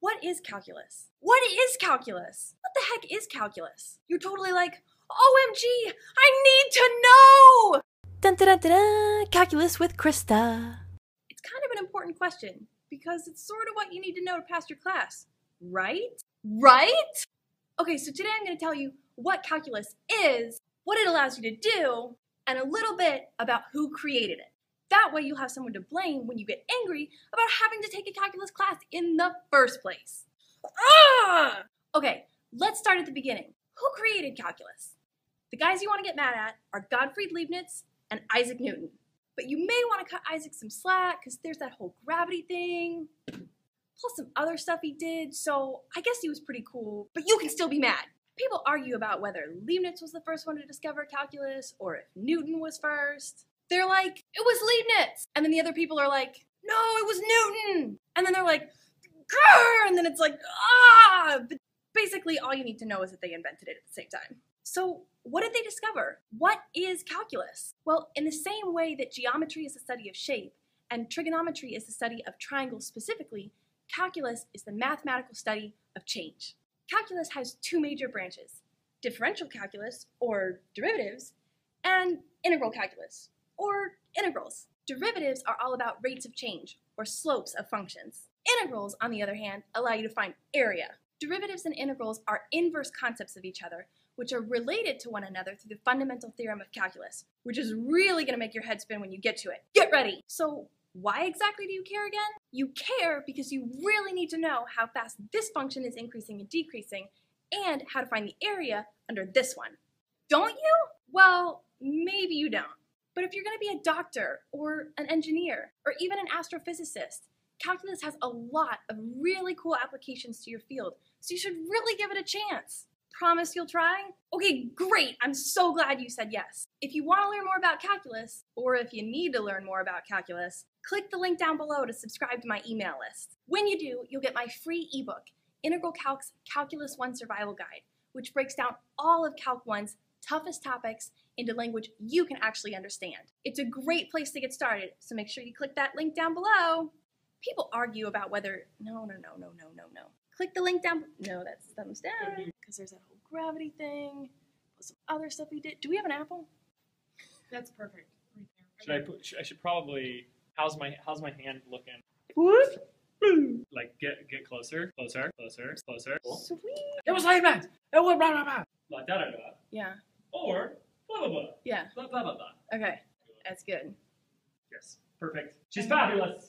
What is calculus? What is calculus? What the heck is calculus? You're totally like, OMG, I need to know! Dun dun dun dun, dun calculus with Krista. It's kind of an important question because it's sort of what you need to know to pass your class, right? Right? Okay, so today I'm going to tell you what calculus is, what it allows you to do, and a little bit about who created it. That way you'll have someone to blame when you get angry about having to take a calculus class in the first place. Ah! Okay, let's start at the beginning. Who created calculus? The guys you want to get mad at are Gottfried Leibniz and Isaac Newton. But you may want to cut Isaac some slack because there's that whole gravity thing, plus some other stuff he did, so I guess he was pretty cool, but you can still be mad. People argue about whether Leibniz was the first one to discover calculus or if Newton was first. They're like, it was Leibniz! And then the other people are like, no, it was Newton! And then they're like, Grr! and then it's like, ah! But basically, all you need to know is that they invented it at the same time. So, what did they discover? What is calculus? Well, in the same way that geometry is the study of shape and trigonometry is the study of triangles specifically, calculus is the mathematical study of change. Calculus has two major branches differential calculus, or derivatives, and integral calculus, or integrals. Derivatives are all about rates of change, or slopes of functions. Integrals, on the other hand, allow you to find area. Derivatives and integrals are inverse concepts of each other, which are related to one another through the fundamental theorem of calculus, which is really going to make your head spin when you get to it. Get ready! So, why exactly do you care again? You care because you really need to know how fast this function is increasing and decreasing, and how to find the area under this one. Don't you? Well, maybe you don't. But if you're going to be a doctor, or an engineer, or even an astrophysicist, calculus has a lot of really cool applications to your field, so you should really give it a chance. Promise you'll try? Okay, great! I'm so glad you said yes. If you want to learn more about calculus, or if you need to learn more about calculus, click the link down below to subscribe to my email list. When you do, you'll get my free ebook, Integral Calc's Calculus 1 Survival Guide, which breaks down all of Calc 1's toughest topics into language you can actually understand. It's a great place to get started, so make sure you click that link down below. People argue about whether, no, no, no, no, no, no, no. Click the link down, no, that's thumbs down, because there's that whole gravity thing, plus some other stuff we did. Do we have an apple? That's perfect. Right. Should I put? Should, I should probably. How's my How's my hand looking? What? Like get get closer, closer, closer, closer. Sweet. It was like that. It was blah blah blah. Like da da da. Yeah, Or blah blah blah. yeah, Blah blah blah blah. okay, that's good. Yes. Perfect. She's fabulous.